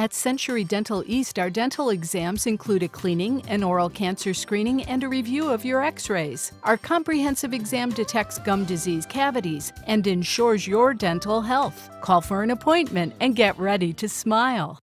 At Century Dental East, our dental exams include a cleaning, an oral cancer screening, and a review of your x rays. Our comprehensive exam detects gum disease cavities and ensures your dental health. Call for an appointment and get ready to smile.